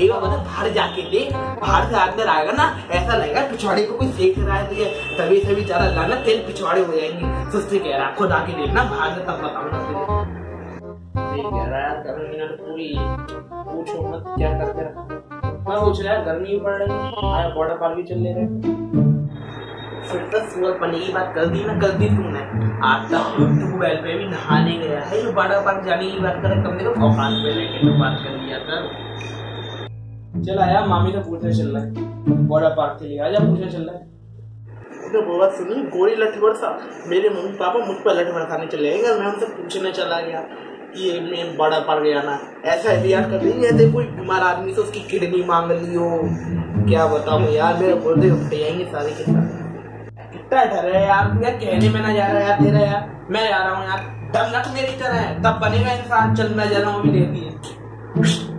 तू बार बता बाहर जाके देख, बाहर से अंदर आएगा ना, ऐसा लगेगा पिछवाड़े को कोई देख रहा है तुझे तभी तभी चारा लाना तेल पिछवाड़े हो जाएँगे। सुस्त कह रहा खुद आके देखना, बाहर से तब बताऊँगा तुझे। रहा गर्मी तो पूरी पूछो मत, क्या करके रखा मैं पूछ रहा गर्मी भी पड़ रही है भी चल रहे फिर तो की बात कर दी ना कर दी तुमने आज तक ट्यूबवेल पे भी नहाने गया है ये पार्क जाने की बात तुमने तो औकात पे लेके तो बात कर लिया चल आया, मामी से पूछने चल रहा है। बॉर्डर पार्क के लिए। आजा, पूछने चल रहा है। तो बात सुनी, गोरी लठ बरसा मेरे मम्मी पापा मुझ पर लठ बरसाने चले गए। मैं उनसे पूछने चला गया कि मैं बड़ा पड़ गया ना ऐसा एहतियात कर नहीं है कोई बीमार आदमी से उसकी किडनी मांग ली हो। क्या बताऊँ यार, मेरे गुर्दे उठ जाएँगे सारे के कितना डर है यार तू यार कहने में ना जा रहा यार, तेरा यार। मैं जा रहा हूँ यार दम नक मेरी तरह है। तब बनेगा इंसान, चल मैं जा रहा हूँ भी देती है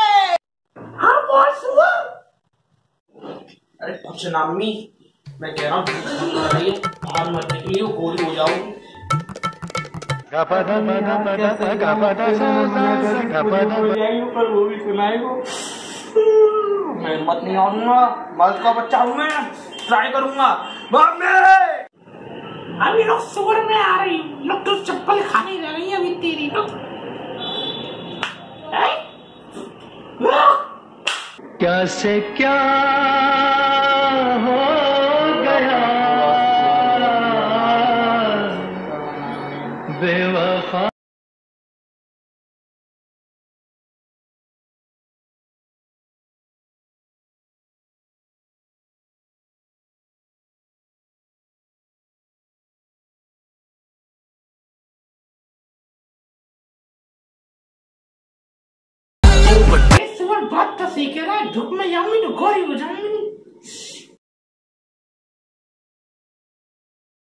अरे मम्मी मैं कह रहा हूँ है बाहर मत निकलिए गोली हो जाओगी पर वो भी सुनाएगा मैं मत नहीं आऊँगा मर्द का बच्चा हूँ मैं ट्राई करूँगा। अभी लोग सुबह में आ रही लोग तो चप्पल खाने जा रही है अभी तेरी लोग। क्या से क्या हो बात तो सीखे ना धूप में जाऊँगी तो गोरी हो जाऊँगी